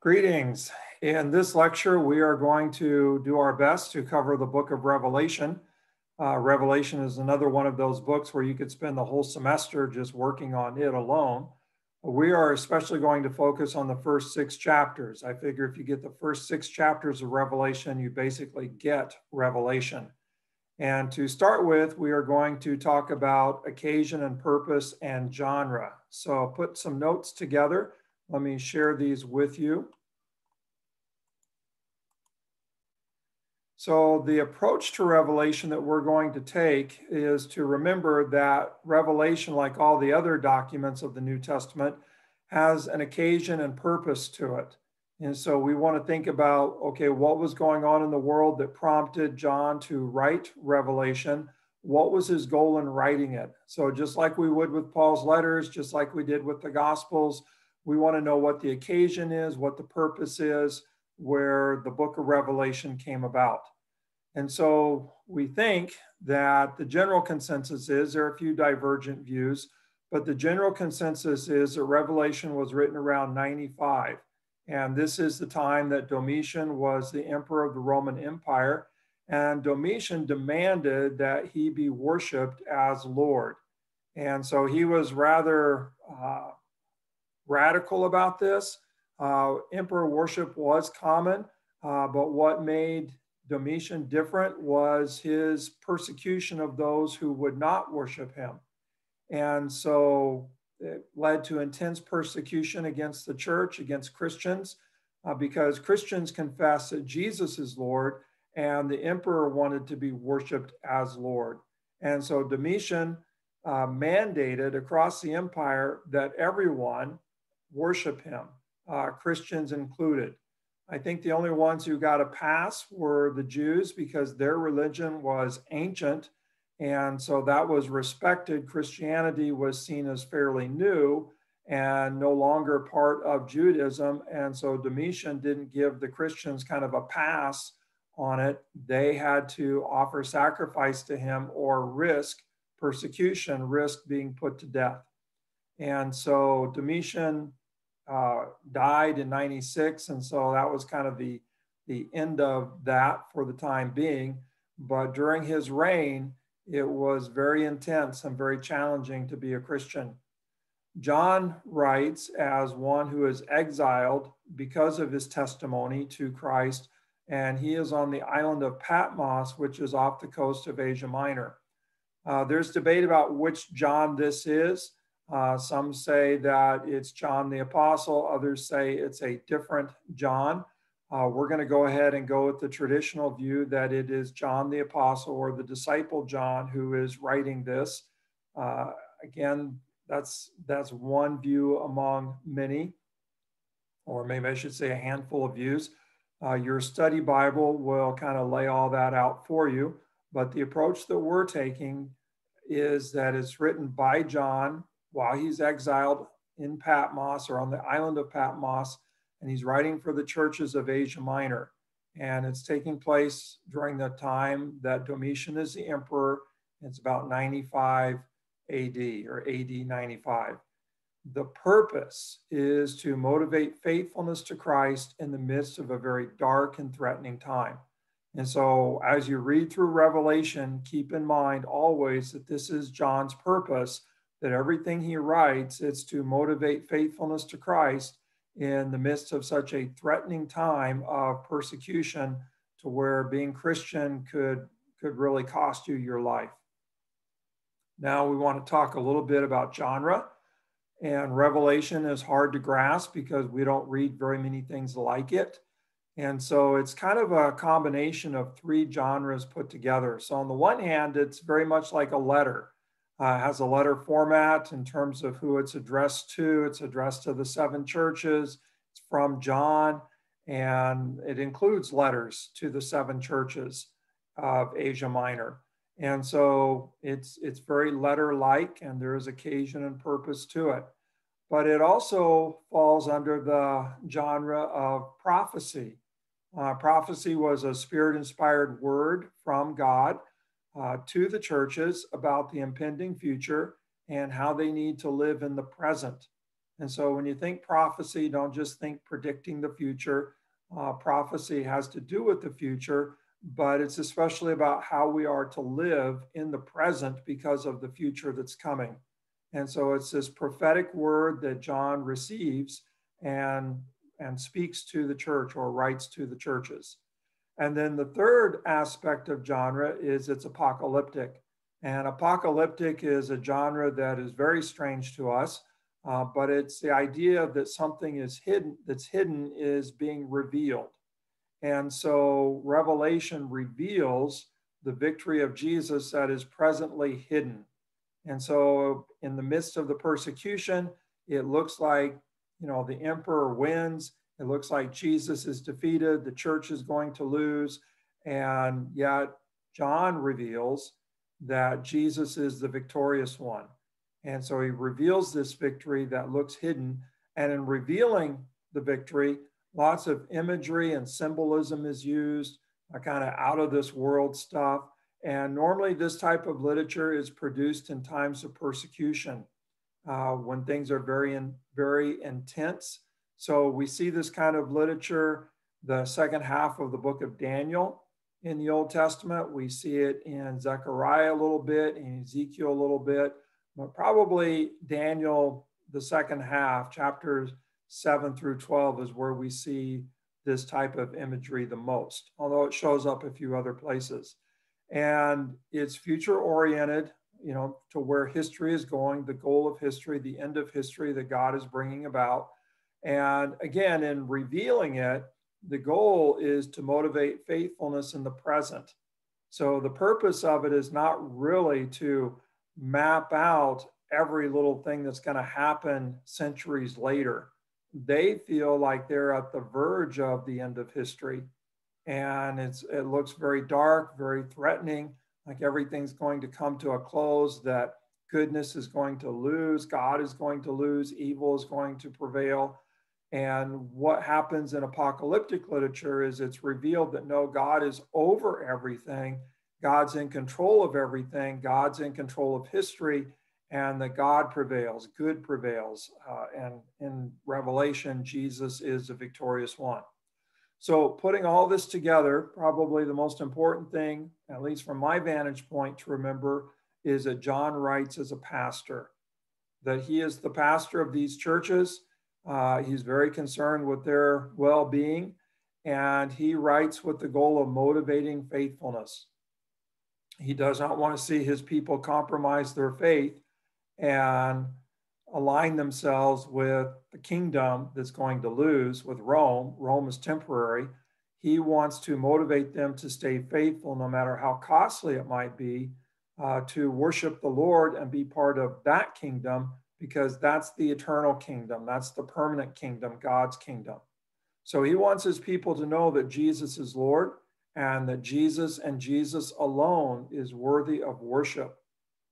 Greetings. In this lecture, we are going to do our best to cover the book of Revelation. Uh, Revelation is another one of those books where you could spend the whole semester just working on it alone. We are especially going to focus on the first six chapters. I figure if you get the first six chapters of Revelation, you basically get Revelation. And to start with, we are going to talk about occasion and purpose and genre. So put some notes together. Let me share these with you. So the approach to Revelation that we're going to take is to remember that Revelation, like all the other documents of the New Testament, has an occasion and purpose to it. And so we want to think about okay, what was going on in the world that prompted John to write Revelation? What was his goal in writing it? So, just like we would with Paul's letters, just like we did with the Gospels, we want to know what the occasion is, what the purpose is, where the book of Revelation came about. And so we think that the general consensus is there are a few divergent views, but the general consensus is that Revelation was written around 95. And this is the time that Domitian was the emperor of the Roman Empire. And Domitian demanded that he be worshiped as Lord. And so he was rather uh, radical about this. Uh, emperor worship was common, uh, but what made Domitian different was his persecution of those who would not worship him. And so it led to intense persecution against the church, against Christians, uh, because Christians confessed that Jesus is Lord and the emperor wanted to be worshiped as Lord. And so Domitian uh, mandated across the empire that everyone worship him, uh, Christians included. I think the only ones who got a pass were the Jews because their religion was ancient. And so that was respected. Christianity was seen as fairly new and no longer part of Judaism. And so Domitian didn't give the Christians kind of a pass on it. They had to offer sacrifice to him or risk persecution, risk being put to death. And so Domitian uh, died in 96. And so that was kind of the, the end of that for the time being. But during his reign, it was very intense and very challenging to be a Christian. John writes as one who is exiled because of his testimony to Christ, and he is on the island of Patmos, which is off the coast of Asia Minor. Uh, there's debate about which John this is. Uh, some say that it's John the Apostle, others say it's a different John. Uh, we're going to go ahead and go with the traditional view that it is John the Apostle or the disciple John who is writing this. Uh, again, that's that's one view among many, or maybe I should say a handful of views. Uh, your study Bible will kind of lay all that out for you. But the approach that we're taking is that it's written by John while he's exiled in Patmos or on the island of Patmos, and he's writing for the churches of Asia Minor. And it's taking place during the time that Domitian is the emperor. It's about 95 AD or AD 95. The purpose is to motivate faithfulness to Christ in the midst of a very dark and threatening time. And so, as you read through Revelation, keep in mind always that this is John's purpose that everything he writes is to motivate faithfulness to Christ in the midst of such a threatening time of persecution to where being Christian could, could really cost you your life. Now we want to talk a little bit about genre. And Revelation is hard to grasp because we don't read very many things like it. And so it's kind of a combination of three genres put together. So, on the one hand, it's very much like a letter uh, has a letter format in terms of who it's addressed to. It's addressed to the seven churches. It's from John, and it includes letters to the seven churches of Asia Minor. And so it's it's very letter-like, and there is occasion and purpose to it. But it also falls under the genre of prophecy. Uh, prophecy was a spirit-inspired word from God uh, to the churches about the impending future and how they need to live in the present. And so when you think prophecy, don't just think predicting the future. Uh, prophecy has to do with the future, but it's especially about how we are to live in the present because of the future that's coming. And so it's this prophetic word that John receives and, and speaks to the church or writes to the churches. And then the third aspect of genre is it's apocalyptic. And apocalyptic is a genre that is very strange to us, uh, but it's the idea that something is hidden, that's hidden is being revealed. And so Revelation reveals the victory of Jesus that is presently hidden. And so in the midst of the persecution, it looks like, you know, the emperor wins. It looks like Jesus is defeated. The church is going to lose. And yet John reveals that Jesus is the victorious one. And so he reveals this victory that looks hidden. And in revealing the victory, lots of imagery and symbolism is used, kind of out of this world stuff. And normally, this type of literature is produced in times of persecution uh, when things are very, in, very intense. So, we see this kind of literature the second half of the book of Daniel in the Old Testament. We see it in Zechariah a little bit, in Ezekiel a little bit, but probably Daniel, the second half, chapters 7 through 12, is where we see this type of imagery the most, although it shows up a few other places and it's future oriented you know to where history is going the goal of history the end of history that god is bringing about and again in revealing it the goal is to motivate faithfulness in the present. So the purpose of it is not really to map out every little thing that's going to happen centuries later. They feel like they're at the verge of the end of history. And it's it looks very dark, very threatening, like everything's going to come to a close, that goodness is going to lose, God is going to lose, evil is going to prevail. And what happens in apocalyptic literature is it's revealed that no, God is over everything. God's in control of everything. God's in control of history, and that God prevails, good prevails. Uh, and in Revelation, Jesus is the victorious one. So, putting all this together, probably the most important thing, at least from my vantage point, to remember is that John writes as a pastor, that he is the pastor of these churches. Uh, he's very concerned with their well being, and he writes with the goal of motivating faithfulness. He does not want to see his people compromise their faith and align themselves with the kingdom that's going to lose with Rome. Rome is temporary. He wants to motivate them to stay faithful, no matter how costly it might be, uh, to worship the Lord and be part of that kingdom, because that's the eternal kingdom. That's the permanent kingdom, God's kingdom. So he wants his people to know that Jesus is Lord and that Jesus and Jesus alone is worthy of worship.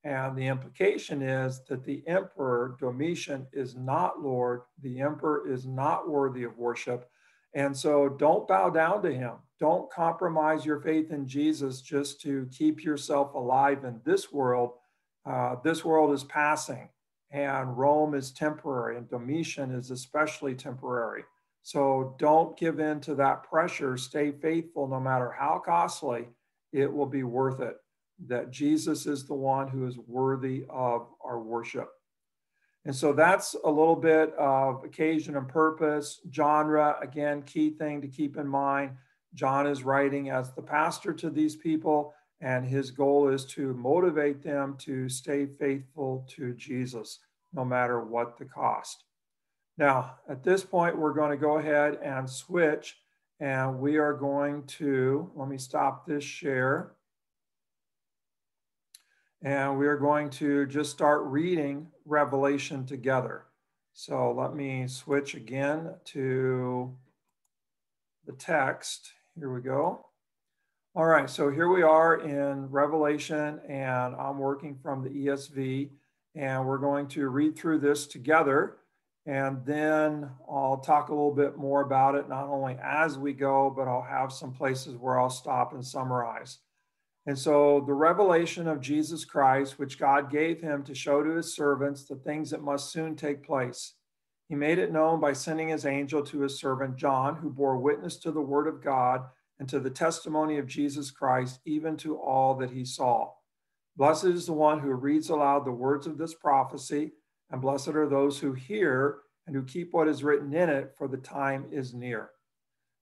And the implication is that the emperor, Domitian, is not Lord. The emperor is not worthy of worship. And so don't bow down to him. Don't compromise your faith in Jesus just to keep yourself alive in this world. Uh, this world is passing, and Rome is temporary, and Domitian is especially temporary. So don't give in to that pressure. Stay faithful no matter how costly, it will be worth it that Jesus is the one who is worthy of our worship. And so that's a little bit of occasion and purpose, genre. Again, key thing to keep in mind John is writing as the pastor to these people, and his goal is to motivate them to stay faithful to Jesus, no matter what the cost. Now, at this point, we're going to go ahead and switch, and we are going to, let me stop this share. And we are going to just start reading Revelation together. So let me switch again to the text. Here we go. All right, so here we are in Revelation, and I'm working from the ESV, and we're going to read through this together, and then I'll talk a little bit more about it, not only as we go, but I'll have some places where I'll stop and summarize. And so the revelation of Jesus Christ, which God gave him to show to his servants the things that must soon take place. He made it known by sending his angel to his servant John, who bore witness to the word of God and to the testimony of Jesus Christ, even to all that he saw. Blessed is the one who reads aloud the words of this prophecy, and blessed are those who hear and who keep what is written in it, for the time is near.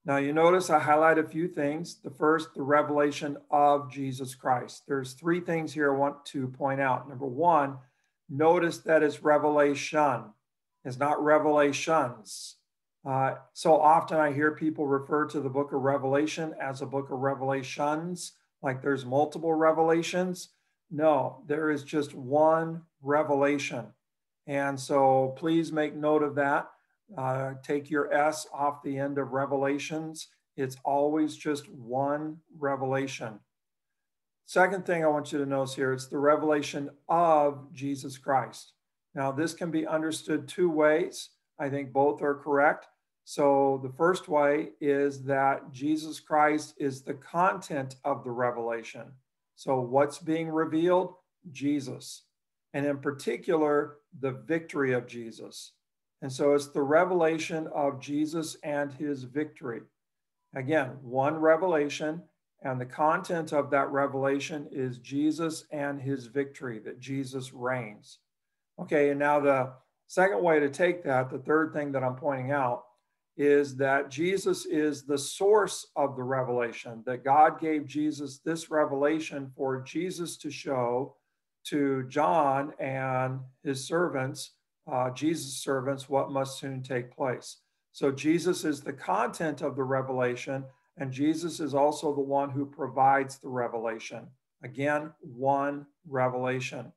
Now, you notice I highlight a few things. The first, the revelation of Jesus Christ. There's three things here I want to point out. Number one, notice that it's revelation, it's not revelations. Uh, so often I hear people refer to the book of Revelation as a book of revelations, like there's multiple revelations. No, there is just one revelation. And so please make note of that. Uh, take your S off the end of revelations. It's always just one revelation. Second thing I want you to notice here, it's the revelation of Jesus Christ. Now, this can be understood two ways. I think both are correct. So, the first way is that Jesus Christ is the content of the revelation. So, what's being revealed? Jesus. And in particular, the victory of Jesus. And so it's the revelation of Jesus and his victory. Again, one revelation, and the content of that revelation is Jesus and his victory, that Jesus reigns. Okay, and now the second way to take that, the third thing that I'm pointing out, is that Jesus is the source of the revelation, that God gave Jesus this revelation for Jesus to show to John and his servants uh, Jesus' servants what must soon take place. So Jesus is the content of the revelation, and Jesus is also the one who provides the revelation. Again, one revelation.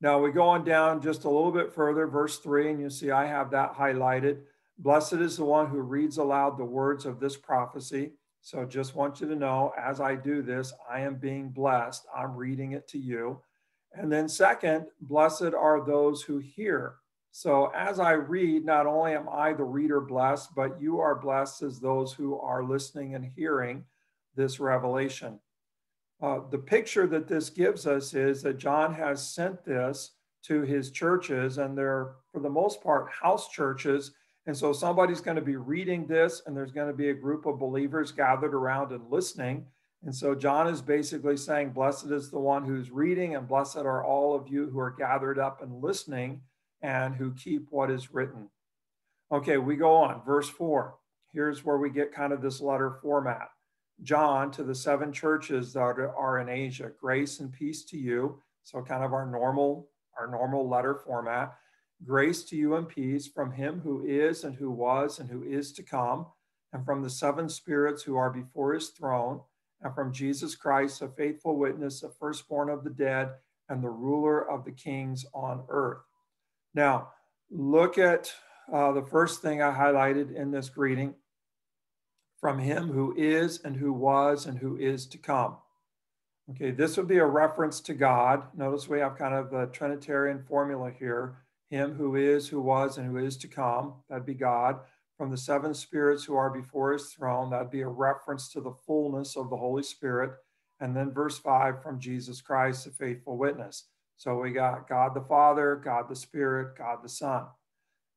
Now we go on down just a little bit further, verse three, and you see I have that highlighted. Blessed is the one who reads aloud the words of this prophecy. So just want you to know, as I do this, I am being blessed. I'm reading it to you. And then, second, blessed are those who hear. So, as I read, not only am I the reader blessed, but you are blessed as those who are listening and hearing this revelation. Uh, the picture that this gives us is that John has sent this to his churches, and they're, for the most part, house churches. And so somebody's going to be reading this, and there's going to be a group of believers gathered around and listening. And so John is basically saying, Blessed is the one who's reading, and blessed are all of you who are gathered up and listening and who keep what is written. Okay, we go on. Verse four. Here's where we get kind of this letter format. John to the seven churches that are in Asia, grace and peace to you. So kind of our normal, our normal letter format. Grace to you and peace from him who is and who was and who is to come, and from the seven spirits who are before his throne and from Jesus Christ, a faithful witness, a firstborn of the dead, and the ruler of the kings on earth. Now, look at uh, the first thing I highlighted in this greeting from him who is and who was and who is to come. Okay, this would be a reference to God. Notice we have kind of the Trinitarian formula here him who is, who was, and who is to come. That'd be God from the seven spirits who are before his throne. That'd be a reference to the fullness of the Holy Spirit. And then verse five from Jesus Christ, the faithful witness. So we got God the Father, God the Spirit, God the Son.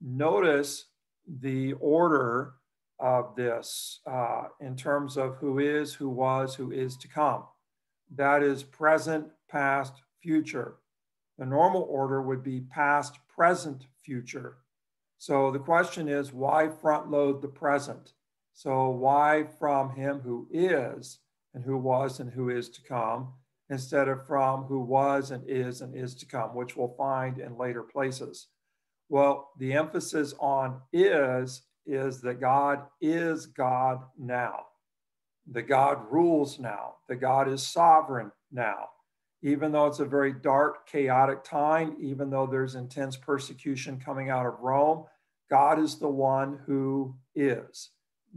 Notice the order of this uh, in terms of who is, who was, who is to come. That is present, past, future. The normal order would be past, present, future. So the question is why front load the present? So why from him who is and who was and who is to come instead of from who was and is and is to come, which we'll find in later places? Well, the emphasis on is is that God is God now. The God rules now. The God is sovereign now. Even though it's a very dark, chaotic time, even though there's intense persecution coming out of Rome, God is the one who is.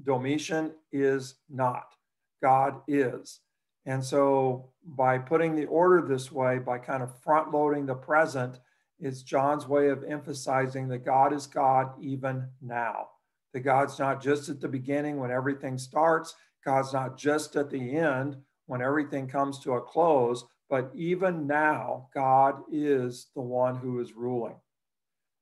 Domitian is not. God is. And so by putting the order this way, by kind of front loading the present, it's John's way of emphasizing that God is God even now. That God's not just at the beginning when everything starts, God's not just at the end when everything comes to a close, but even now, God is the one who is ruling.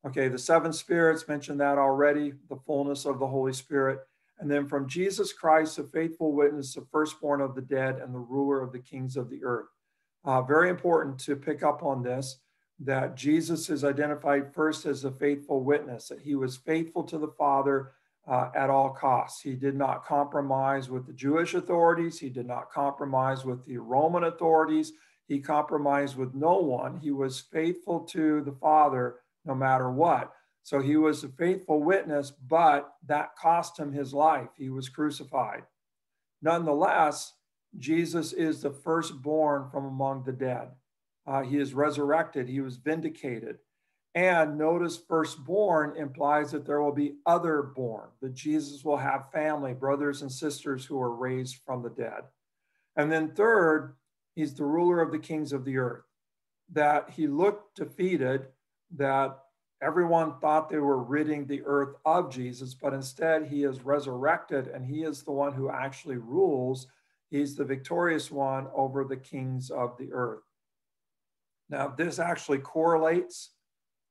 Okay, the seven spirits, mentioned that already, the fullness of the Holy Spirit. And then from Jesus Christ, the faithful witness, the firstborn of the dead, and the ruler of the kings of the earth. Uh, very important to pick up on this that Jesus is identified first as a faithful witness, that he was faithful to the Father uh, at all costs. He did not compromise with the Jewish authorities, he did not compromise with the Roman authorities, he compromised with no one. He was faithful to the Father no matter what. So he was a faithful witness, but that cost him his life. He was crucified. Nonetheless, Jesus is the firstborn from among the dead. Uh, he is resurrected, he was vindicated. And notice firstborn implies that there will be other born, that Jesus will have family, brothers and sisters who are raised from the dead. And then third, he's the ruler of the kings of the earth, that he looked defeated, that everyone thought they were ridding the earth of Jesus, but instead he is resurrected and he is the one who actually rules. He's the victorious one over the kings of the earth. Now, this actually correlates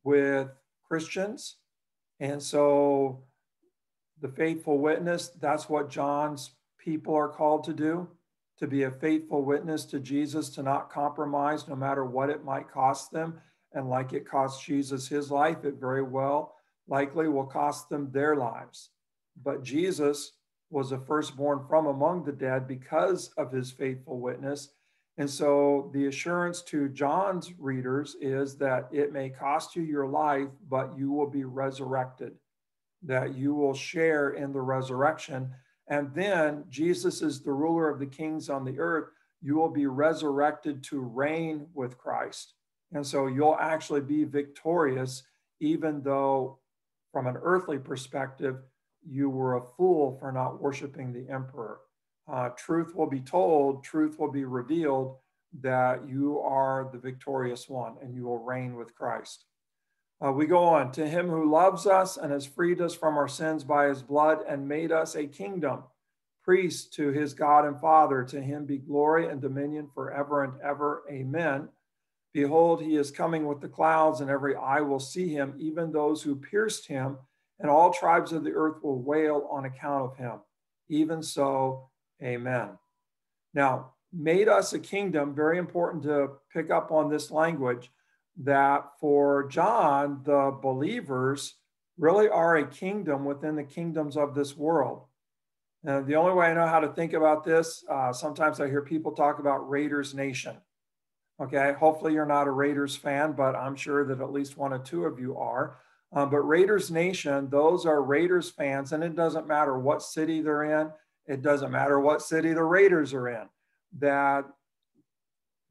with Christians. And so the faithful witness, that's what John's people are called to do to be a faithful witness to Jesus, to not compromise no matter what it might cost them. And like it cost Jesus his life, it very well likely will cost them their lives. But Jesus was a firstborn from among the dead because of his faithful witness. And so the assurance to John's readers is that it may cost you your life, but you will be resurrected, that you will share in the resurrection. And then Jesus is the ruler of the kings on the earth. You will be resurrected to reign with Christ. And so you'll actually be victorious, even though, from an earthly perspective, you were a fool for not worshiping the emperor uh, truth will be told, truth will be revealed that you are the victorious one and you will reign with Christ. Uh, we go on to him who loves us and has freed us from our sins by his blood and made us a kingdom, priest to his God and Father. To him be glory and dominion forever and ever. Amen. Behold, he is coming with the clouds, and every eye will see him, even those who pierced him, and all tribes of the earth will wail on account of him. Even so, Amen. Now, made us a kingdom, very important to pick up on this language that for John, the believers really are a kingdom within the kingdoms of this world. And the only way I know how to think about this, uh, sometimes I hear people talk about Raiders Nation. Okay, hopefully you're not a Raiders fan, but I'm sure that at least one or two of you are. Um, but Raiders Nation, those are Raiders fans, and it doesn't matter what city they're in, it doesn't matter what city the Raiders are in, that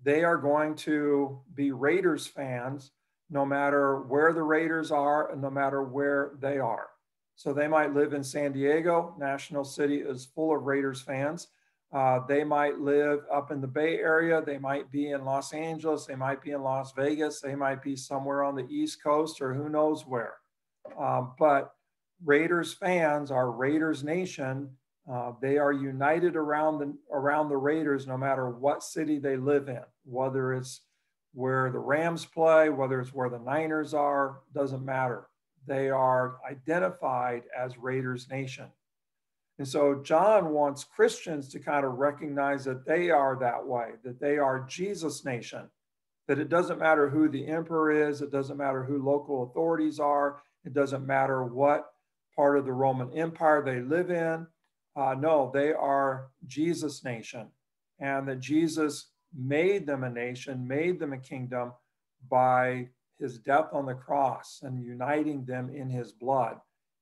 they are going to be Raiders fans no matter where the Raiders are and no matter where they are. So they might live in San Diego, National City is full of Raiders fans. Uh, they might live up in the Bay Area. They might be in Los Angeles. They might be in Las Vegas. They might be somewhere on the East Coast or who knows where. Um, but Raiders fans are Raiders Nation uh, they are united around the, around the Raiders no matter what city they live in, whether it's where the Rams play, whether it's where the Niners are, doesn't matter. They are identified as Raiders Nation. And so John wants Christians to kind of recognize that they are that way, that they are Jesus Nation, that it doesn't matter who the emperor is, it doesn't matter who local authorities are, it doesn't matter what part of the Roman Empire they live in, uh, no, they are Jesus' nation, and that Jesus made them a nation, made them a kingdom by his death on the cross and uniting them in his blood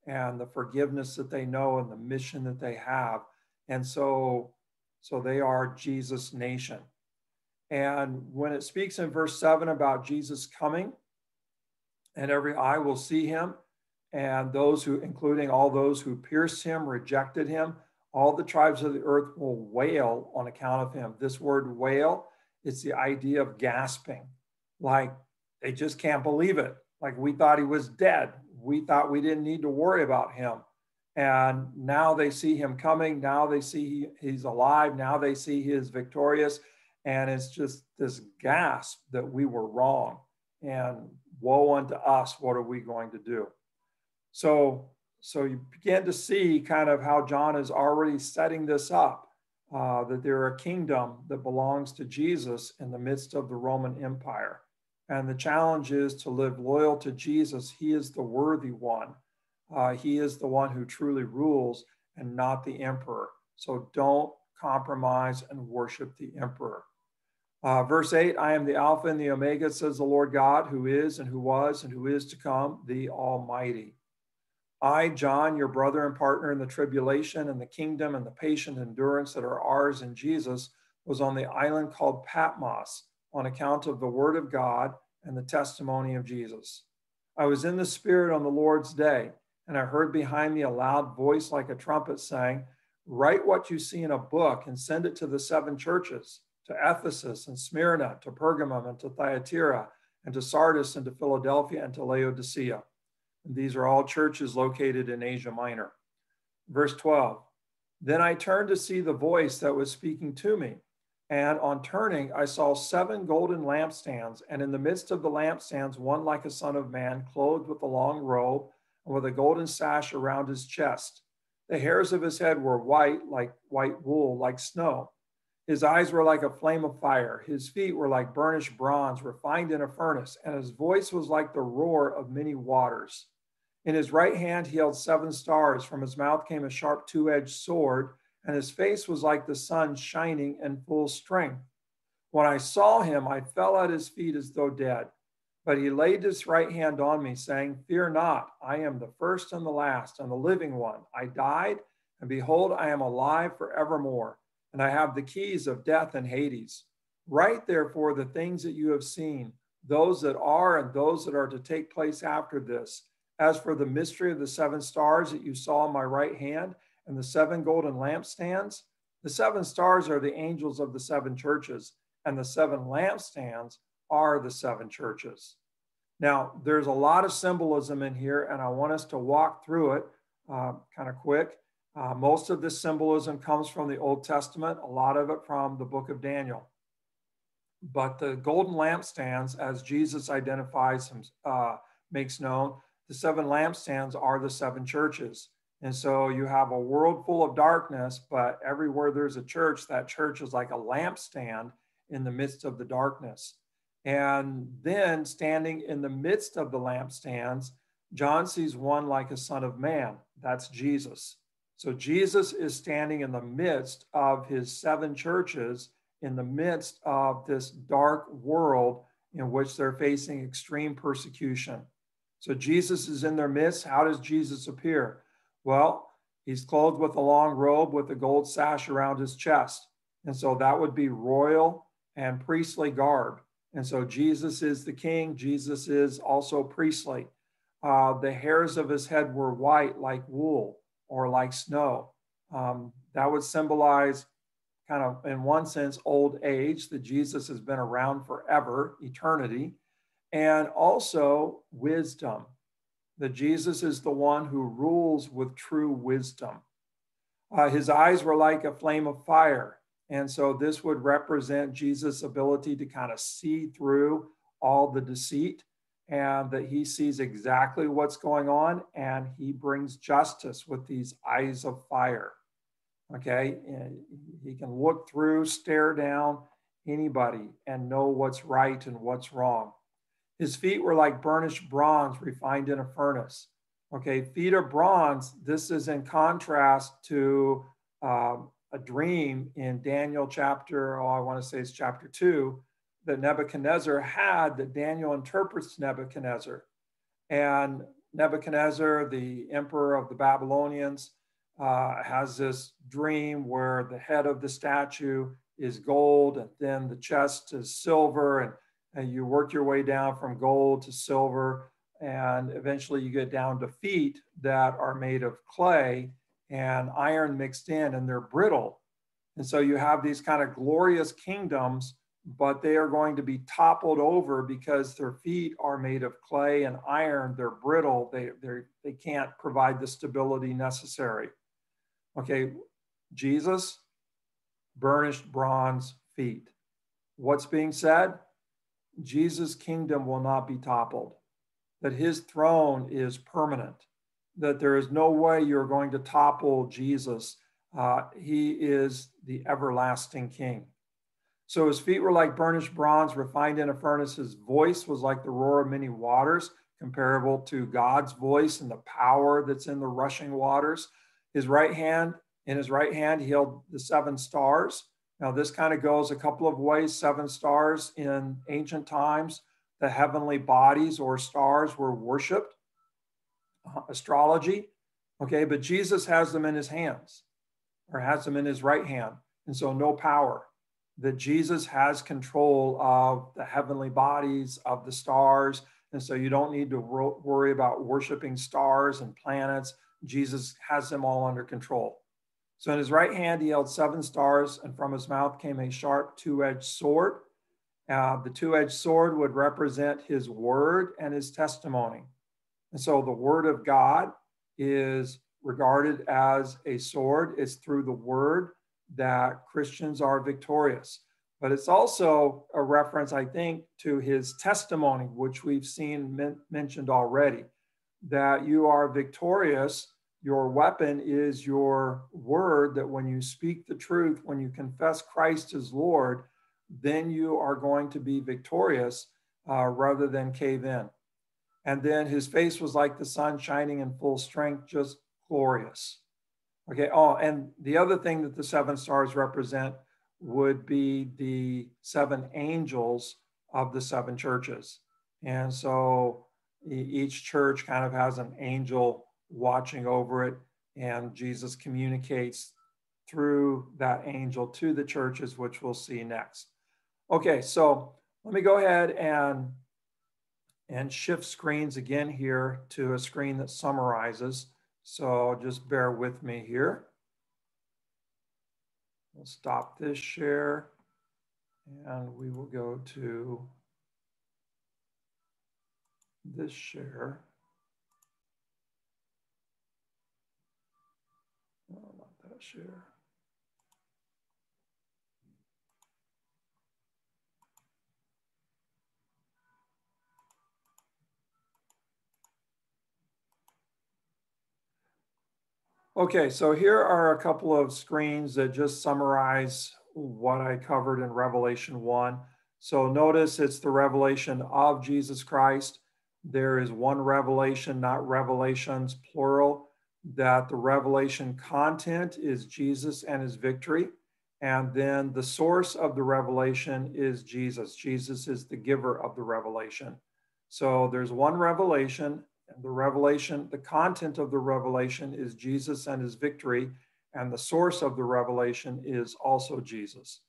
and the forgiveness that they know and the mission that they have. And so, so they are Jesus' nation. And when it speaks in verse 7 about Jesus coming, and every eye will see him, and those who, including all those who pierced him, rejected him, all the tribes of the earth will wail on account of him. This word wail, it's the idea of gasping, like they just can't believe it. Like we thought he was dead. We thought we didn't need to worry about him. And now they see him coming. Now they see he, he's alive. Now they see he is victorious. And it's just this gasp that we were wrong. And woe unto us, what are we going to do? So, so you begin to see kind of how John is already setting this up. Uh, that they're a kingdom that belongs to Jesus in the midst of the Roman Empire. And the challenge is to live loyal to Jesus. He is the worthy one. Uh, he is the one who truly rules and not the emperor. So don't compromise and worship the emperor. Uh, verse 8 I am the Alpha and the Omega, says the Lord God, who is and who was and who is to come, the Almighty. I, John, your brother and partner in the tribulation and the kingdom and the patient endurance that are ours in Jesus, was on the island called Patmos on account of the word of God and the testimony of Jesus. I was in the Spirit on the Lord's day, and I heard behind me a loud voice like a trumpet saying, Write what you see in a book and send it to the seven churches to Ephesus and Smyrna, to Pergamum and to Thyatira, and to Sardis and to Philadelphia and to Laodicea. These are all churches located in Asia Minor. Verse 12 Then I turned to see the voice that was speaking to me. And on turning, I saw seven golden lampstands, and in the midst of the lampstands, one like a son of man, clothed with a long robe and with a golden sash around his chest. The hairs of his head were white, like white wool, like snow. His eyes were like a flame of fire. His feet were like burnished bronze, refined in a furnace, and his voice was like the roar of many waters. In his right hand, he held seven stars. From his mouth came a sharp two edged sword, and his face was like the sun shining in full strength. When I saw him, I fell at his feet as though dead. But he laid his right hand on me, saying, Fear not, I am the first and the last and the living one. I died, and behold, I am alive forevermore, and I have the keys of death and Hades. Write therefore the things that you have seen, those that are and those that are to take place after this as for the mystery of the seven stars that you saw in my right hand and the seven golden lampstands, the seven stars are the angels of the seven churches, and the seven lampstands are the seven churches. Now, there's a lot of symbolism in here, and I want us to walk through it uh, kind of quick. Uh, most of this symbolism comes from the Old Testament, a lot of it from the book of Daniel. But the golden lampstands, as Jesus identifies, him, uh, makes known, the seven lampstands are the seven churches. And so you have a world full of darkness, but everywhere there's a church, that church is like a lampstand in the midst of the darkness. And then standing in the midst of the lampstands, John sees one like a son of man. That's Jesus. So Jesus is standing in the midst of his seven churches, in the midst of this dark world in which they're facing extreme persecution. So Jesus is in their midst. How does Jesus appear? Well, he's clothed with a long robe with a gold sash around his chest. And so that would be royal and priestly garb. And so Jesus is the king. Jesus is also priestly. Uh, the hairs of his head were white like wool or like snow. Um, that would symbolize, kind of, in one sense, old age, that Jesus has been around forever, eternity and also wisdom. That Jesus is the one who rules with true wisdom. Uh, his eyes were like a flame of fire. And so this would represent Jesus' ability to kind of see through all the deceit and that he sees exactly what's going on and he brings justice with these eyes of fire. Okay. And he can look through, stare down anybody and know what's right and what's wrong. His feet were like burnished bronze refined in a furnace. Okay, feet of bronze. This is in contrast to um, a dream in Daniel chapter, oh, I want to say it's chapter two, that Nebuchadnezzar had that Daniel interprets Nebuchadnezzar. And Nebuchadnezzar, the emperor of the Babylonians, uh, has this dream where the head of the statue is gold and then the chest is silver and and you work your way down from gold to silver and eventually you get down to feet that are made of clay and iron mixed in and they're brittle and so you have these kind of glorious kingdoms but they are going to be toppled over because their feet are made of clay and iron they're brittle they they they can't provide the stability necessary okay jesus burnished bronze feet what's being said Jesus' kingdom will not be toppled. that his throne is permanent, that there is no way you're going to topple Jesus. Uh, he is the everlasting king. So his feet were like burnished bronze refined in a furnace. His voice was like the roar of many waters, comparable to God's voice and the power that's in the rushing waters. His right hand, in his right hand, he held the seven stars. Now, this kind of goes a couple of ways. Seven stars in ancient times, the heavenly bodies or stars were worshiped, uh, astrology. Okay, but Jesus has them in his hands or has them in his right hand. And so, no power that Jesus has control of the heavenly bodies, of the stars. And so you don't need to worry about worshiping stars and planets. Jesus has them all under control. So in his right hand, he held seven stars, and from his mouth came a sharp two edged sword. Uh, the two edged sword would represent his word and his testimony. And so the word of God is regarded as a sword. It's through the word that Christians are victorious. But it's also a reference, I think, to his testimony, which we've seen men- mentioned already, that you are victorious. Your weapon is your word, that when you speak the truth, when you confess Christ as Lord, then you are going to be victorious uh, rather than cave in. And then his face was like the sun shining in full strength, just glorious. Okay. Oh, and the other thing that the seven stars represent would be the seven angels of the seven churches. And so each church kind of has an angel watching over it, and Jesus communicates through that angel to the churches, which we'll see next. Okay, so let me go ahead and and shift screens again here to a screen that summarizes. So just bear with me here. We'll stop this share and we will go to this share. No, not that share. Okay, so here are a couple of screens that just summarize what I covered in Revelation 1. So notice it's the revelation of Jesus Christ. There is one revelation, not revelations, plural, that the revelation content is Jesus and his victory. And then the source of the revelation is Jesus. Jesus is the giver of the revelation. So there's one revelation, the revelation, the content of the revelation is Jesus and his victory, and the source of the revelation is also Jesus.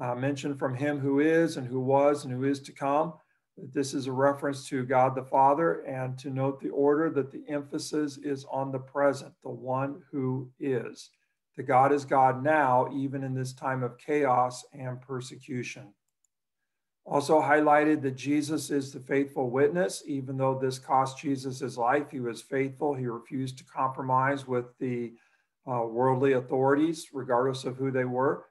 Uh, mentioned from him who is and who was and who is to come. This is a reference to God the Father, and to note the order that the emphasis is on the present, the one who is. The God is God now, even in this time of chaos and persecution. Also highlighted that Jesus is the faithful witness. Even though this cost Jesus his life, he was faithful. He refused to compromise with the uh, worldly authorities, regardless of who they were.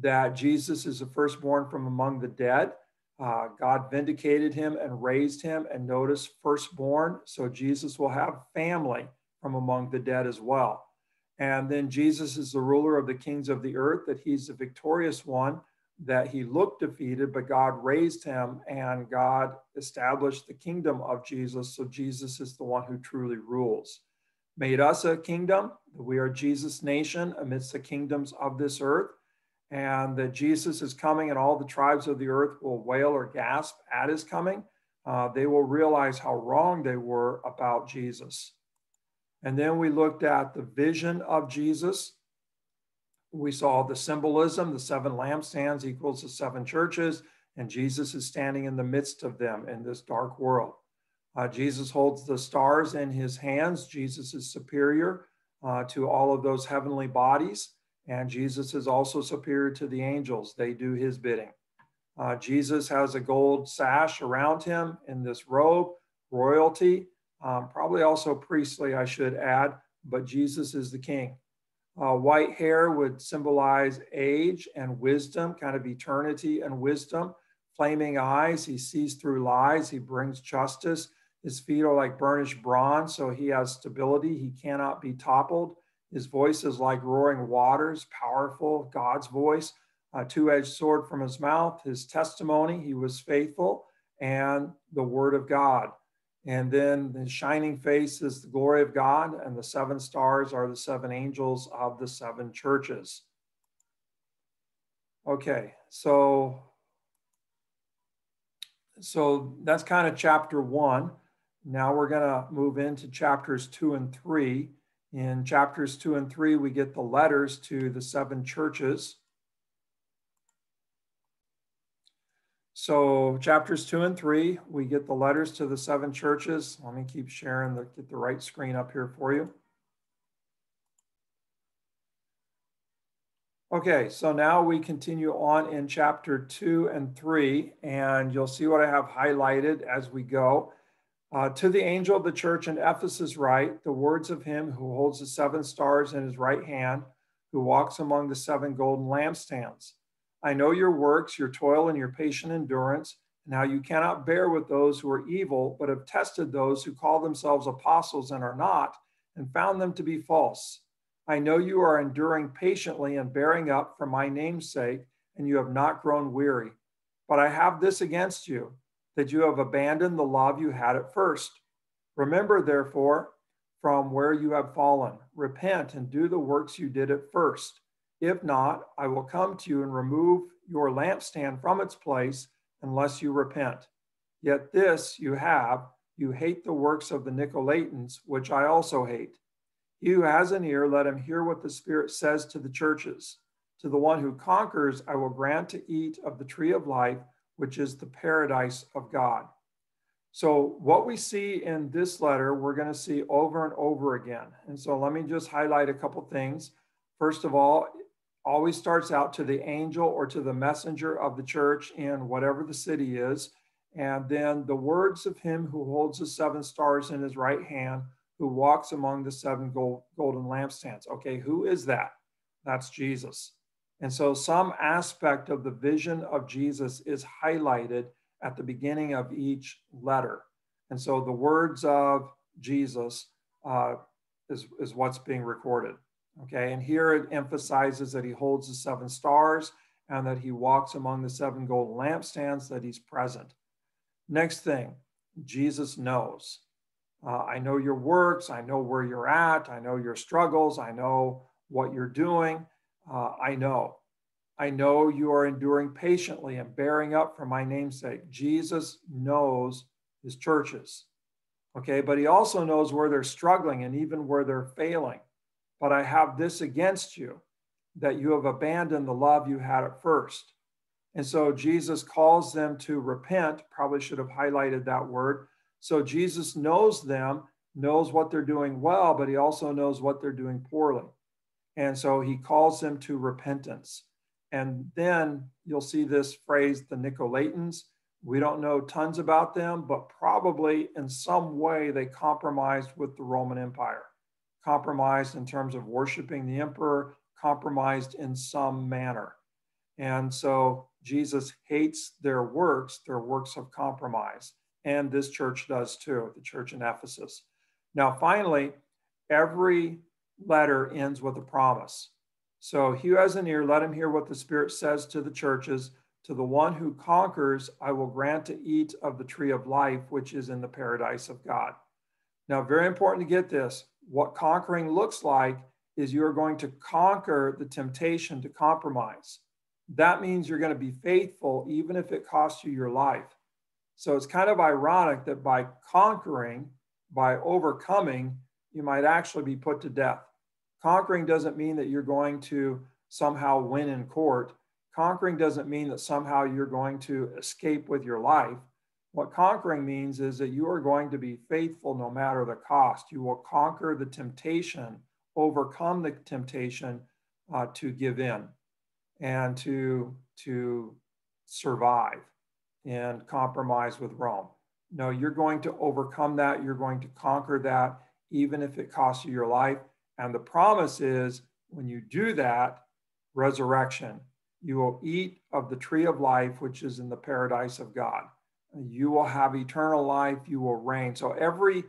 That Jesus is the firstborn from among the dead. Uh, God vindicated him and raised him. And notice, firstborn. So Jesus will have family from among the dead as well. And then Jesus is the ruler of the kings of the earth, that he's the victorious one that he looked defeated, but God raised him and God established the kingdom of Jesus. So Jesus is the one who truly rules. Made us a kingdom, that we are Jesus' nation amidst the kingdoms of this earth, and that Jesus is coming and all the tribes of the earth will wail or gasp at his coming. Uh, they will realize how wrong they were about Jesus. And then we looked at the vision of Jesus we saw the symbolism, the seven lampstands equals the seven churches, and Jesus is standing in the midst of them in this dark world. Uh, Jesus holds the stars in his hands. Jesus is superior uh, to all of those heavenly bodies, and Jesus is also superior to the angels. They do his bidding. Uh, Jesus has a gold sash around him in this robe, royalty, um, probably also priestly, I should add, but Jesus is the king. Uh, white hair would symbolize age and wisdom, kind of eternity and wisdom. Flaming eyes, he sees through lies, he brings justice. His feet are like burnished bronze, so he has stability. He cannot be toppled. His voice is like roaring waters, powerful, God's voice. A two edged sword from his mouth, his testimony, he was faithful, and the word of God. And then the shining face is the glory of God, and the seven stars are the seven angels of the seven churches. Okay, so so that's kind of chapter one. Now we're going to move into chapters two and three. In chapters two and three, we get the letters to the seven churches. So chapters two and three, we get the letters to the seven churches. Let me keep sharing the get the right screen up here for you. Okay, so now we continue on in chapter two and three, and you'll see what I have highlighted as we go. Uh, to the angel of the church in Ephesus, write the words of him who holds the seven stars in his right hand, who walks among the seven golden lampstands. I know your works, your toil, and your patient endurance, and how you cannot bear with those who are evil, but have tested those who call themselves apostles and are not, and found them to be false. I know you are enduring patiently and bearing up for my name's sake, and you have not grown weary. But I have this against you, that you have abandoned the love you had at first. Remember, therefore, from where you have fallen, repent and do the works you did at first. If not, I will come to you and remove your lampstand from its place unless you repent. Yet this you have, you hate the works of the Nicolaitans, which I also hate. He who has an ear, let him hear what the Spirit says to the churches. To the one who conquers, I will grant to eat of the tree of life, which is the paradise of God. So, what we see in this letter, we're going to see over and over again. And so, let me just highlight a couple things. First of all, always starts out to the angel or to the messenger of the church in whatever the city is. And then the words of him who holds the seven stars in his right hand, who walks among the seven gold, golden lampstands. Okay, who is that? That's Jesus. And so some aspect of the vision of Jesus is highlighted at the beginning of each letter. And so the words of Jesus uh, is, is what's being recorded. Okay, and here it emphasizes that he holds the seven stars and that he walks among the seven golden lampstands, that he's present. Next thing, Jesus knows. Uh, I know your works, I know where you're at, I know your struggles, I know what you're doing. Uh, I know. I know you are enduring patiently and bearing up for my namesake. Jesus knows his churches. Okay, but he also knows where they're struggling and even where they're failing. But I have this against you that you have abandoned the love you had at first. And so Jesus calls them to repent, probably should have highlighted that word. So Jesus knows them, knows what they're doing well, but he also knows what they're doing poorly. And so he calls them to repentance. And then you'll see this phrase, the Nicolaitans. We don't know tons about them, but probably in some way they compromised with the Roman Empire compromised in terms of worshiping the emperor, compromised in some manner. And so Jesus hates their works, their works of compromise. And this church does too, the church in Ephesus. Now, finally, every letter ends with a promise. So, he who has an ear, let him hear what the Spirit says to the churches. To the one who conquers, I will grant to eat of the tree of life, which is in the paradise of God. Now, very important to get this what conquering looks like is you're going to conquer the temptation to compromise. That means you're going to be faithful, even if it costs you your life. So it's kind of ironic that by conquering, by overcoming, you might actually be put to death. Conquering doesn't mean that you're going to somehow win in court. Conquering doesn't mean that somehow you're going to escape with your life. What conquering means is that you are going to be faithful no matter the cost. You will conquer the temptation, overcome the temptation uh, to give in and to, to survive and compromise with Rome. No, you're going to overcome that. You're going to conquer that, even if it costs you your life. And the promise is when you do that, resurrection, you will eat of the tree of life, which is in the paradise of God. You will have eternal life. You will reign. So every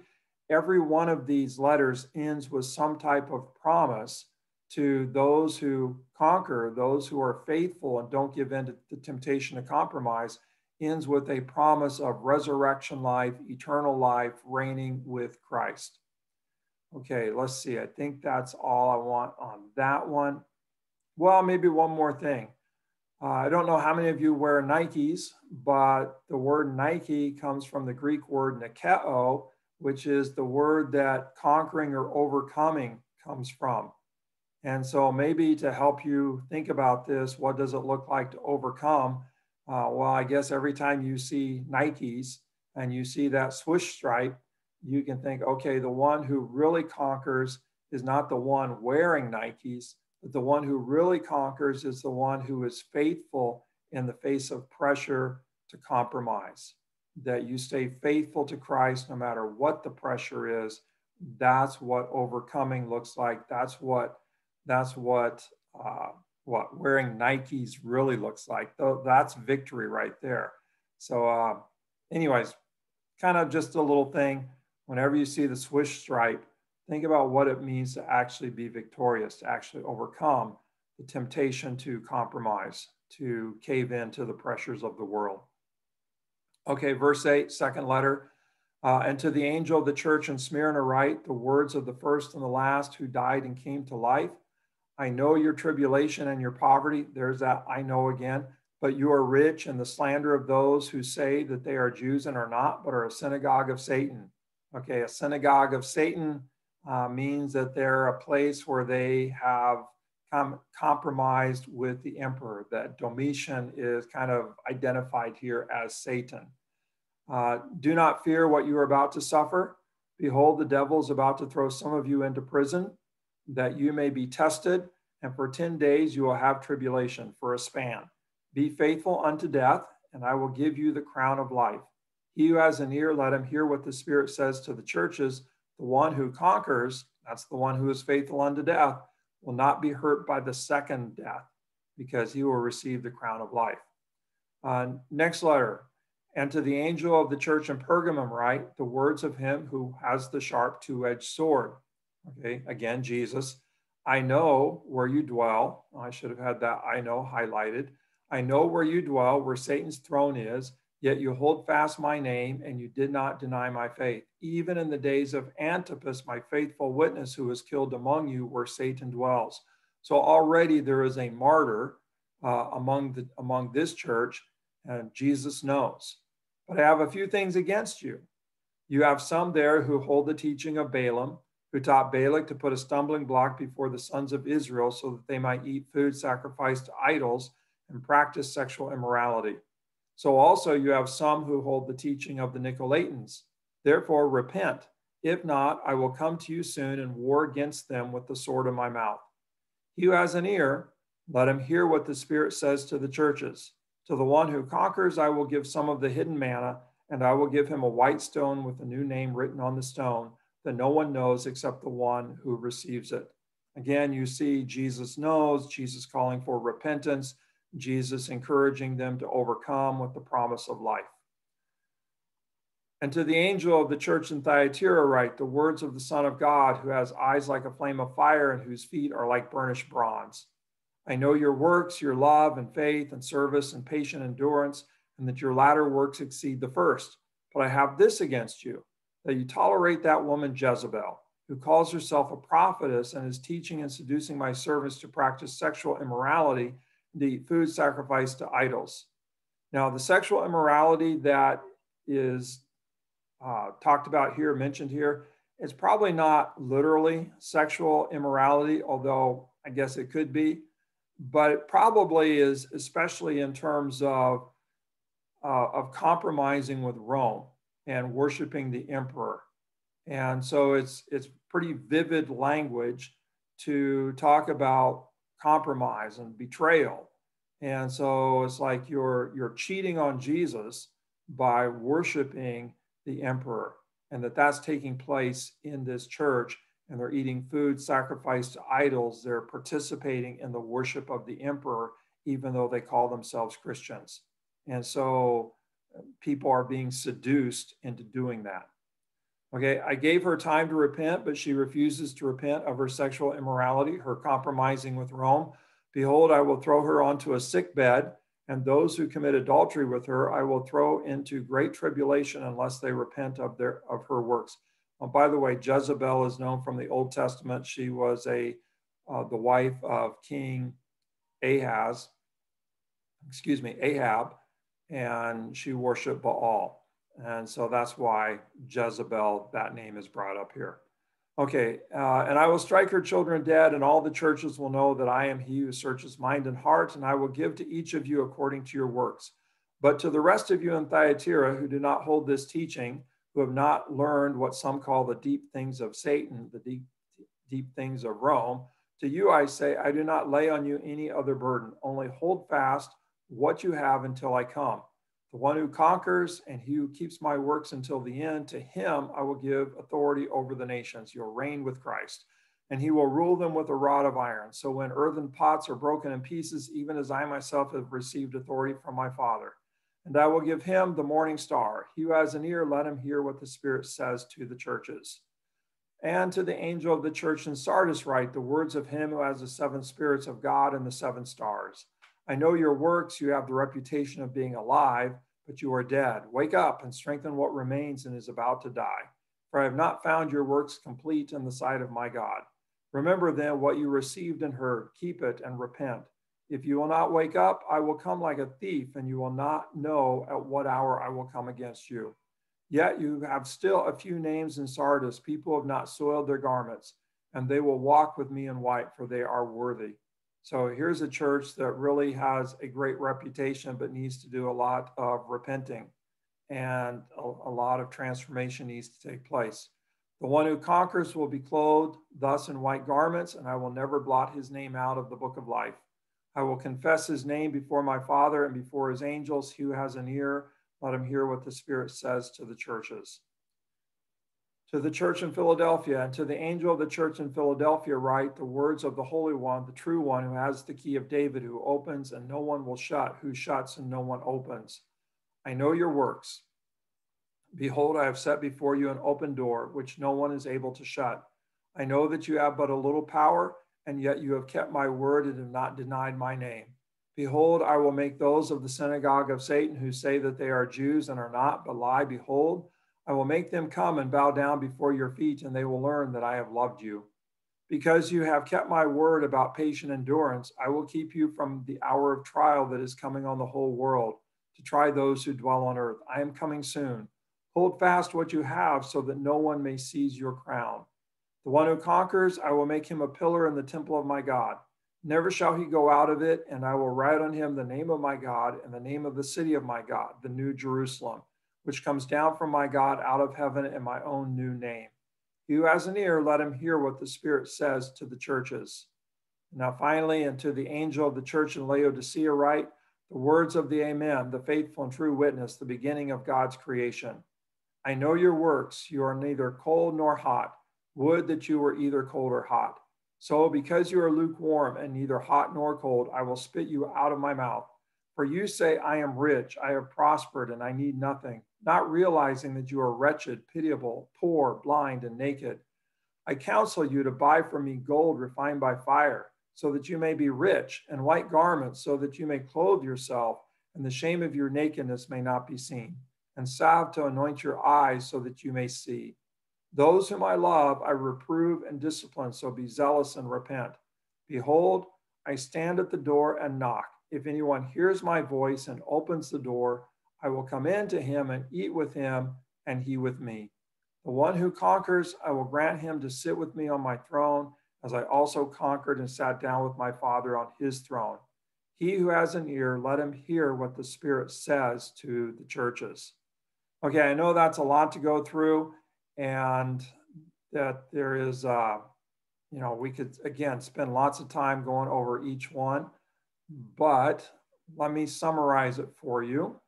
every one of these letters ends with some type of promise to those who conquer, those who are faithful and don't give in to the temptation to compromise, ends with a promise of resurrection life, eternal life, reigning with Christ. Okay, let's see. I think that's all I want on that one. Well, maybe one more thing. Uh, I don't know how many of you wear Nikes, but the word Nike comes from the Greek word nikeo, which is the word that conquering or overcoming comes from. And so maybe to help you think about this, what does it look like to overcome? Uh, well, I guess every time you see Nikes and you see that swoosh stripe, you can think, okay, the one who really conquers is not the one wearing Nikes, the one who really conquers is the one who is faithful in the face of pressure to compromise. That you stay faithful to Christ no matter what the pressure is. That's what overcoming looks like. That's what that's what uh, what wearing Nikes really looks like. That's victory right there. So, uh, anyways, kind of just a little thing. Whenever you see the swish stripe, think about what it means to actually be victorious, to actually overcome the temptation to compromise, to cave in to the pressures of the world. Okay, verse 8, second letter. Uh, and to the angel of the church in Smyrna, write the words of the first and the last who died and came to life. I know your tribulation and your poverty. There's that I know again. But you are rich, and the slander of those who say that they are Jews and are not, but are a synagogue of Satan. Okay, a synagogue of Satan uh, means that they're a place where they have com- compromised with the emperor, that Domitian is kind of identified here as Satan. Uh, do not fear what you are about to suffer. Behold, the devil is about to throw some of you into prison that you may be tested, and for 10 days you will have tribulation for a span. Be faithful unto death, and I will give you the crown of life. He who has an ear, let him hear what the Spirit says to the churches. The one who conquers, that's the one who is faithful unto death, will not be hurt by the second death, because he will receive the crown of life. Uh, next letter. And to the angel of the church in Pergamum, write the words of him who has the sharp two edged sword. Okay, again, Jesus. I know where you dwell. I should have had that I know highlighted. I know where you dwell, where Satan's throne is, yet you hold fast my name and you did not deny my faith. Even in the days of Antipas, my faithful witness, who was killed among you, where Satan dwells. So already there is a martyr uh, among, the, among this church, and Jesus knows. But I have a few things against you. You have some there who hold the teaching of Balaam who taught Balak to put a stumbling block before the sons of Israel so that they might eat food sacrificed to idols and practice sexual immorality. So also you have some who hold the teaching of the Nicolaitans. Therefore, repent. If not, I will come to you soon and war against them with the sword of my mouth. He who has an ear, let him hear what the Spirit says to the churches. To the one who conquers, I will give some of the hidden manna, and I will give him a white stone with a new name written on the stone that no one knows except the one who receives it. Again, you see Jesus knows, Jesus calling for repentance, Jesus encouraging them to overcome with the promise of life. And to the angel of the church in Thyatira, write the words of the Son of God, who has eyes like a flame of fire and whose feet are like burnished bronze. I know your works, your love and faith and service and patient endurance, and that your latter works exceed the first. But I have this against you that you tolerate that woman Jezebel, who calls herself a prophetess and is teaching and seducing my servants to practice sexual immorality eat food sacrificed to idols. Now, the sexual immorality that is uh, talked about here, mentioned here, is probably not literally sexual immorality, although I guess it could be, but it probably is, especially in terms of, uh, of compromising with Rome and worshiping the emperor. And so it's it's pretty vivid language to talk about compromise and betrayal. And so it's like you're you're cheating on Jesus by worshiping the emperor and that that's taking place in this church and they're eating food sacrificed to idols they're participating in the worship of the emperor even though they call themselves Christians. And so people are being seduced into doing that. Okay, I gave her time to repent, but she refuses to repent of her sexual immorality, her compromising with Rome. Behold, I will throw her onto a sick bed, and those who commit adultery with her I will throw into great tribulation unless they repent of their of her works. Oh, by the way, Jezebel is known from the Old Testament. She was a uh, the wife of King Ahaz, excuse me, Ahab, and she worshiped Baal. And so that's why Jezebel, that name is brought up here. Okay, uh, and I will strike her children dead, and all the churches will know that I am he who searches mind and heart, and I will give to each of you according to your works. But to the rest of you in Thyatira who do not hold this teaching, who have not learned what some call the deep things of Satan, the deep, deep things of Rome, to you I say, I do not lay on you any other burden, only hold fast what you have until I come. The one who conquers and he who keeps my works until the end, to him I will give authority over the nations. You'll reign with Christ, and he will rule them with a rod of iron. So when earthen pots are broken in pieces, even as I myself have received authority from my Father, and I will give him the morning star. He who has an ear, let him hear what the Spirit says to the churches. And to the angel of the church in Sardis, write the words of him who has the seven spirits of God and the seven stars. I know your works. You have the reputation of being alive, but you are dead. Wake up and strengthen what remains and is about to die. For I have not found your works complete in the sight of my God. Remember then what you received and heard, keep it and repent. If you will not wake up, I will come like a thief, and you will not know at what hour I will come against you. Yet you have still a few names in Sardis, people have not soiled their garments, and they will walk with me in white, for they are worthy. So here's a church that really has a great reputation, but needs to do a lot of repenting and a, a, lot of transformation needs to take place. The one who conquers will be clothed thus in white garments, and I will never blot his name out of the book of life. I will confess his name before my Father and before his angels. He who has an ear, let him hear what the Spirit says to the churches to the church in Philadelphia and to the angel of the church in Philadelphia write the words of the Holy One, the true one who has the key of David, who opens and no one will shut, who shuts and no one opens. I know your works. Behold, I have set before you an open door, which no one is able to shut. I know that you have but a little power, and yet you have kept my word and have not denied my name. Behold, I will make those of the synagogue of Satan who say that they are Jews and are not, but lie. Behold, I will make them come and bow down before your feet, and they will learn that I have loved you. Because you have kept my word about patient endurance, I will keep you from the hour of trial that is coming on the whole world to try those who dwell on earth. I am coming soon. Hold fast what you have so that no one may seize your crown. The one who conquers, I will make him a pillar in the temple of my God. Never shall he go out of it, and I will write on him the name of my God and the name of the city of my God, the new Jerusalem which comes down from my God out of heaven in my own new name. He who has an ear, let him hear what the Spirit says to the churches. Now, finally, and to the angel of the church in Laodicea, write the words of the Amen, the faithful and true witness, the beginning of God's creation. I know your works. You are neither cold nor hot. Would that you were either cold or hot. So, because you are lukewarm and neither hot nor cold, I will spit you out of my mouth. For you say, I am rich, I have prospered, and I need nothing not realizing that you are wretched, pitiable, poor, blind, and naked. I counsel you to buy from me gold refined by fire, so that you may be rich, and white garments, so that you may clothe yourself, and the shame of your nakedness may not be seen, and salve to anoint your eyes, so that you may see. Those whom I love, I reprove and discipline, so be zealous and repent. Behold, I stand at the door and knock. If anyone hears my voice and opens the door, I will come in to him and eat with him, and he with me. The one who conquers, I will grant him to sit with me on my throne, as I also conquered and sat down with my Father on his throne. He who has an ear, let him hear what the Spirit says to the churches. Okay, I know that's a lot to go through, and that there is, uh, you know, we could again spend lots of time going over each one, but let me summarize it for you.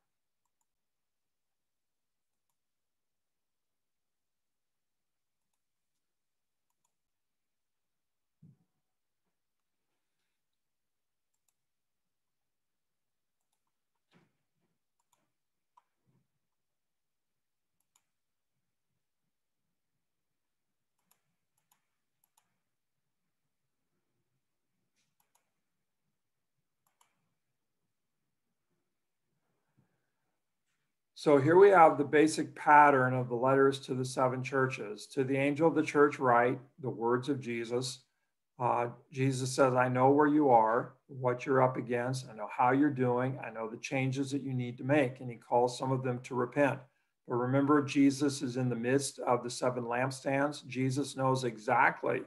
So here we have the basic pattern of the letters to the seven churches. To the angel of the church, write the words of Jesus. Uh, Jesus says, I know where you are, what you're up against. I know how you're doing. I know the changes that you need to make. And he calls some of them to repent. But remember, Jesus is in the midst of the seven lampstands. Jesus knows exactly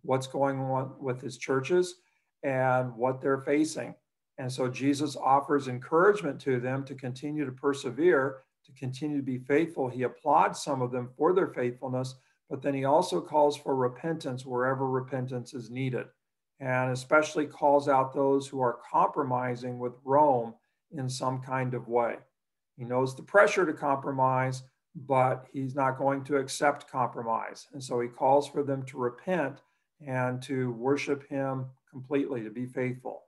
what's going on with his churches and what they're facing. And so Jesus offers encouragement to them to continue to persevere, to continue to be faithful. He applauds some of them for their faithfulness, but then he also calls for repentance wherever repentance is needed, and especially calls out those who are compromising with Rome in some kind of way. He knows the pressure to compromise, but he's not going to accept compromise. And so he calls for them to repent and to worship him completely, to be faithful.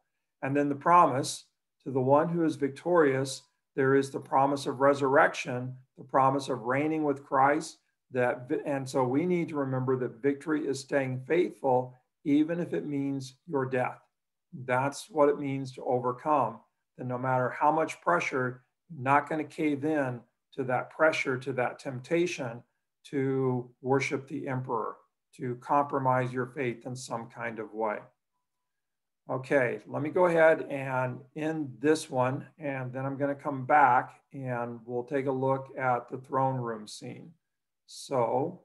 And then the promise to the one who is victorious, there is the promise of resurrection, the promise of reigning with Christ. That and so we need to remember that victory is staying faithful, even if it means your death. That's what it means to overcome. That no matter how much pressure, not going to cave in to that pressure, to that temptation to worship the emperor, to compromise your faith in some kind of way. Okay, let me go ahead and end this one, and then I'm going to come back and we'll take a look at the throne room scene. So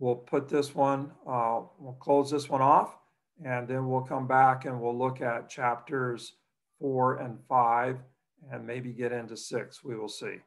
we'll put this one, uh, we'll close this one off, and then we'll come back and we'll look at chapters four and five, and maybe get into six. We will see.